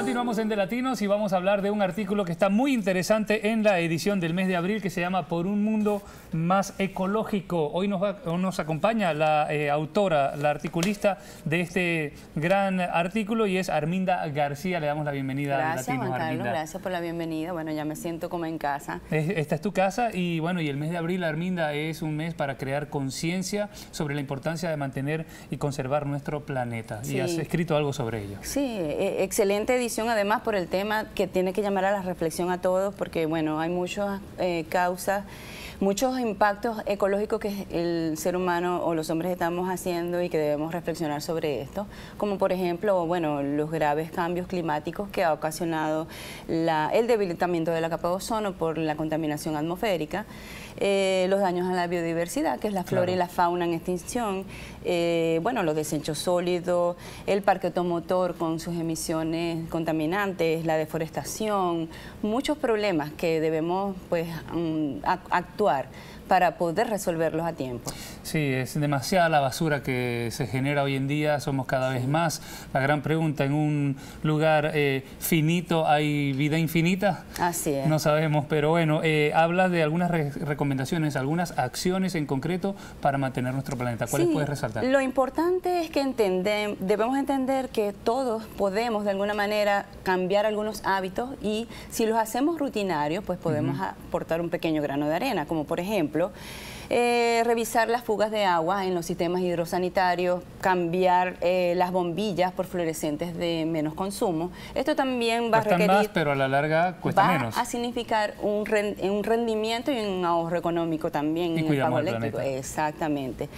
Continuamos en De Latinos y vamos a hablar de un artículo que está muy interesante en la edición del mes de abril que se llama Por un mundo más ecológico. Hoy nos, nos acompaña la eh, autora, la articulista de este gran artículo y es Arminda García. Le damos la bienvenida gracias, a Latinos, Juan Carlos, Gracias por la bienvenida. Bueno, ya me siento como en casa. Esta es tu casa y bueno, y el mes de abril, Arminda, es un mes para crear conciencia sobre la importancia de mantener y conservar nuestro planeta. Y has escrito algo sobre ello. Sí, e, excelente además por el tema que tiene que llamar a la reflexión a todos, porque bueno, hay muchas eh, causas, muchos impactos ecológicos que el ser humano o los hombres estamos haciendo y que debemos reflexionar sobre esto, como por ejemplo, bueno, los graves cambios climáticos que ha ocasionado el debilitamiento de la capa de ozono por la contaminación atmosférica, eh, los daños a la biodiversidad, que es la flora y la fauna en extinción, eh, bueno, los desechos sólidos, el parque automotor con sus emisiones contaminantes, la deforestación, muchos problemas que debemos pues mm, actuar para poder resolverlos a tiempo. Sí, es demasiada la basura que se genera hoy en día, somos cada vez más. La gran pregunta, ¿en un lugar eh, finito hay vida infinita? Así es. No sabemos, pero bueno, eh, habla de algunas recomendaciones, algunas acciones en concreto para mantener nuestro planeta. ¿Cuáles puedes resaltar? Lo importante es que entendemos, debemos entender que todos podemos de alguna manera cambiar algunos hábitos y si los hacemos rutinarios, pues podemos aportar un pequeño grano de arena, como por ejemplo ejemplo, eh, revisar las fugas de agua en los sistemas hidrosanitarios, cambiar eh, las bombillas por fluorescentes de menos consumo. Esto también va a requerir... más, pero a la larga cuesta va menos. a significar un, rendimiento y un ahorro económico también en el pago eléctrico. Exactamente.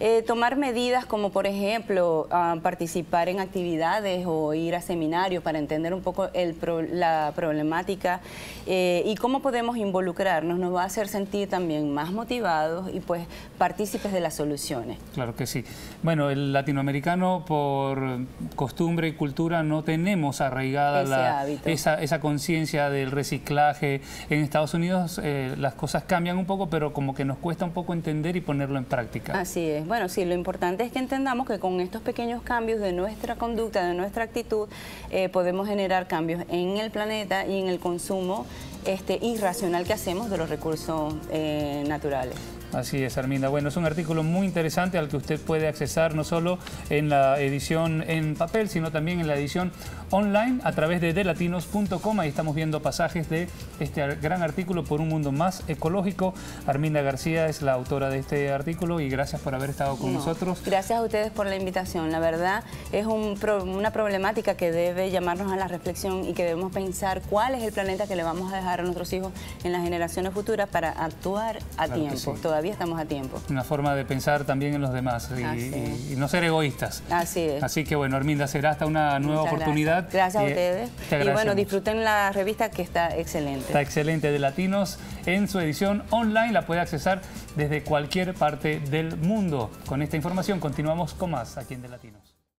Eh, tomar medidas como, por ejemplo, ah, participar en actividades o ir a seminarios para entender un poco el la problemática y cómo podemos involucrarnos nos va a hacer sentir también más motivados y pues partícipes de las soluciones. Claro que sí. Bueno, el latinoamericano por costumbre y cultura no tenemos arraigada esa, esa conciencia del reciclaje. En Estados Unidos eh, las cosas cambian un poco, pero como que nos cuesta un poco entender y ponerlo en práctica. Así es. Bueno, sí, lo importante es que entendamos que con estos pequeños cambios de nuestra conducta, de nuestra actitud, eh, podemos generar cambios en el planeta y en el consumo este, irracional que hacemos de los recursos eh, naturales. Así es, Arminda. Bueno, es un artículo muy interesante al que usted puede accesar no solo en la edición en papel, sino también en la edición online a través de delatinos.com. Ahí estamos viendo pasajes de este gran artículo por un mundo más ecológico. Arminda García es la autora de este artículo y gracias por haber estado con nosotros. Gracias a ustedes por la invitación. La verdad es una problemática que debe llamarnos a la reflexión y que debemos pensar cuál es el planeta que le vamos a dejar a nuestros hijos en las generaciones futuras para actuar a tiempo todavía estamos a tiempo. Una forma de pensar también en los demás y, no ser egoístas. Así es. Así que bueno, Arminda, será hasta una nueva oportunidad. Gracias, a ustedes. Y bueno, disfruten la revista que está excelente. Está excelente, de Latinos en su edición online, la puede accesar desde cualquier parte del mundo. Con esta información continuamos con más aquí en De Latinos.